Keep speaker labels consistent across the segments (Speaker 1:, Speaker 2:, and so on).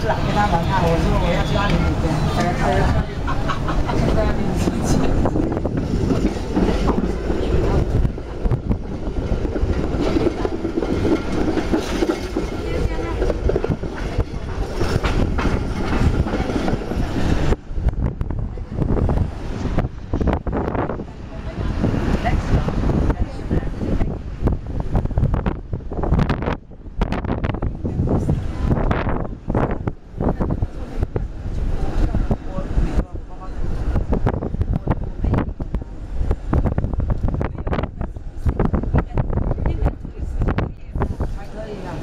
Speaker 1: 是啊，给，他玩啊！我说我要去阿里里边，大家看一下。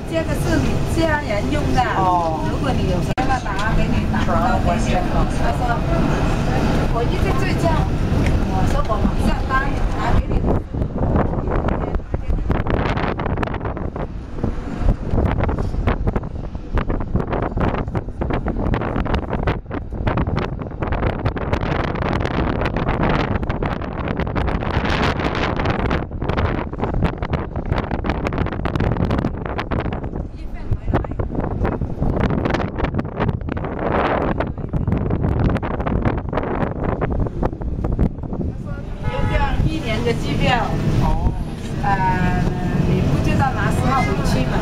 Speaker 2: 这个是你家人用的。
Speaker 1: 哦。
Speaker 2: 如果你有什么打给你打到微信，他说我一直睡觉，我说我马上年的机票。哦。呃，你不知道拿十号回去吗？